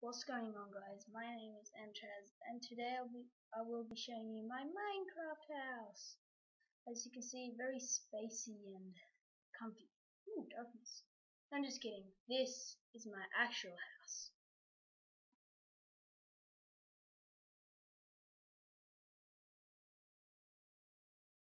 What's going on guys? My name is Mchaz and today I'll be, I will be showing you my Minecraft house. As you can see, very spacey and comfy. Ooh, darkness. I'm just kidding. This is my actual house.